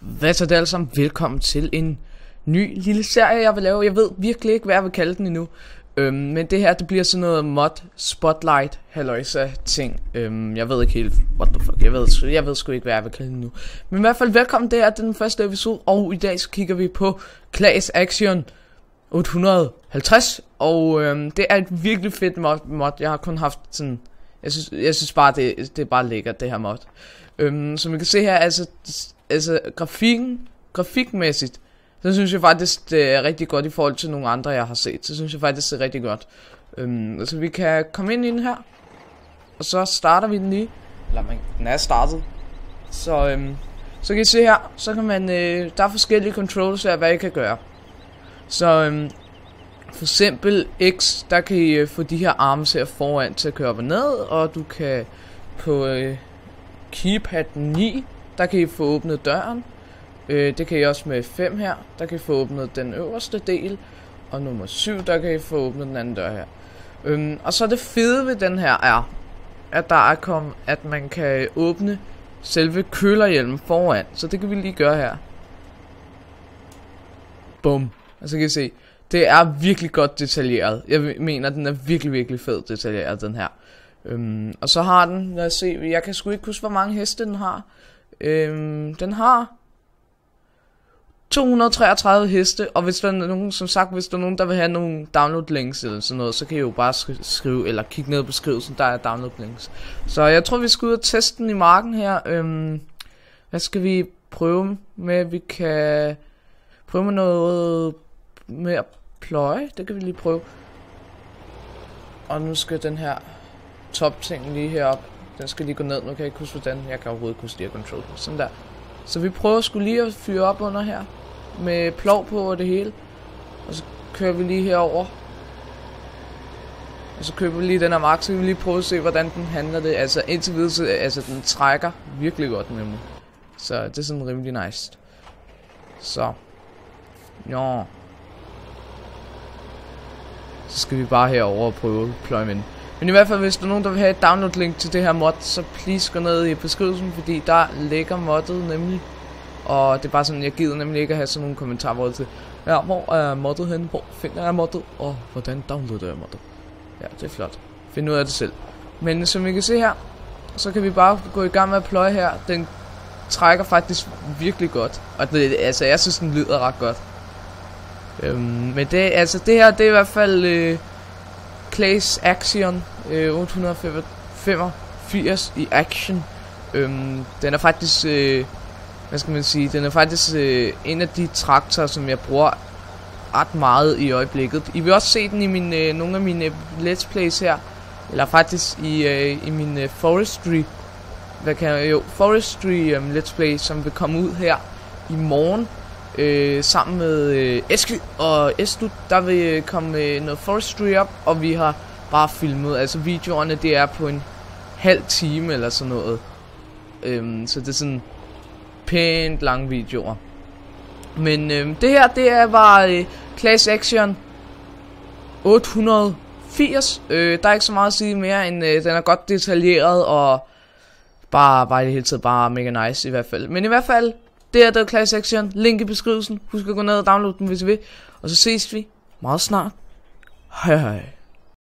Hvad så det alle sammen? Velkommen til en ny lille serie, jeg vil lave. Jeg ved virkelig ikke, hvad jeg vil kalde den endnu. Øhm, men det her, det bliver sådan noget mod spotlight halløjsa ting. Øhm, jeg ved ikke helt, what the fuck, jeg ved, jeg ved sgu ikke, hvad jeg vil kalde den nu. Men i hvert fald, velkommen, det er den første episode, og i dag så kigger vi på Class Action 850. Og øhm, det er et virkelig fedt mod, mod. Jeg har kun haft sådan, jeg synes, jeg synes bare, det, det er bare lækkert, det her mod. Øhm, som vi kan se her, altså, altså grafikken, grafikmæssigt, så synes jeg faktisk, det er rigtig godt i forhold til nogle andre, jeg har set. Så synes jeg faktisk, det er rigtig godt. Øhm, altså vi kan komme ind i den her, og så starter vi den lige. Eller man, den er startet. Så, øhm, så kan I se her, så kan man, øh, der er forskellige controls af, hvad I kan gøre. Så øhm, for eksempel X, der kan I øh, få de her arme her foran til at køre op og ned, og du kan på øh, keypad 9, der kan I få åbnet døren. Øh, det kan I også med 5 her, der kan I få åbnet den øverste del. Og nummer 7, der kan I få åbnet den anden dør her. Øhm, og så det fede ved den her er, at der er kom, at man kan åbne selve kølerhjelmen foran. Så det kan vi lige gøre her. Bum. Og så kan I se, det er virkelig godt detaljeret. Jeg mener, den er virkelig, virkelig fed detaljeret, den her. Øhm, og så har den, lad os se, jeg kan sgu ikke huske, hvor mange heste den har. Øhm, den har 233 heste, og hvis der er nogen, som sagt, hvis der er nogen, der vil have nogle download links eller sådan noget, så kan I jo bare skrive, eller kigge ned i beskrivelsen, der er download links. Så jeg tror, vi skal ud og teste den i marken her. Øhm, hvad skal vi prøve med? Vi kan prøve med noget med at pløje, det kan vi lige prøve. Og nu skal den her top ting lige herop. Den skal lige gå ned. Nu kan jeg ikke huske hvordan. Jeg kan overhovedet kunne styre control. Sådan der. Så vi prøver skulle lige at fyre op under her. Med plov på og det hele. Og så kører vi lige herover. Og så køber vi lige den her mark, så vi lige prøve at se, hvordan den handler det. Altså indtil videre, så, altså den trækker virkelig godt nemlig. Så det er sådan rimelig nice. Så. Nå. Så skal vi bare herover og prøve deployment. Men i hvert fald, hvis der er nogen, der vil have et download link til det her mod, så please gå ned i beskrivelsen, fordi der ligger moddet nemlig. Og det er bare sådan, jeg gider nemlig ikke at have sådan nogle kommentarer til, ja, hvor er moddet henne, hvor finder jeg moddet, og hvordan downloader jeg moddet. Ja, det er flot. Find ud af det selv. Men som I kan se her, så kan vi bare gå i gang med at pløje her. Den trækker faktisk virkelig godt. Og det, altså, jeg synes, den lyder ret godt. Øhm, men det, altså, det her, det er i hvert fald... Øh, Clays Action øh, 885 i action. Øhm, den er faktisk, øh, hvad skal man sige, den er faktisk øh, en af de traktorer, som jeg bruger ret meget i øjeblikket. I vil også se den i min, øh, nogle af mine øh, let's plays her, eller faktisk i, øh, i min øh, forestry, hvad kan jeg, jo, forestry øh, let's play, som vil komme ud her i morgen. Øh, sammen med øh, Eske og Estu, der vil øh, komme øh, noget forestry op, og vi har bare filmet. Altså videoerne, det er på en halv time eller sådan noget. Øhm, så det er sådan pænt lange videoer. Men øhm, det her, det er, var øh, Class Action 880. Øh, der er ikke så meget at sige mere, end øh, den er godt detaljeret, og bare, bare i det hele taget bare mega nice i hvert fald. Men i hvert fald, det er The Class Action. Link i beskrivelsen. Husk at gå ned og downloade den, hvis I vil. Og så ses vi meget snart. Hej hej.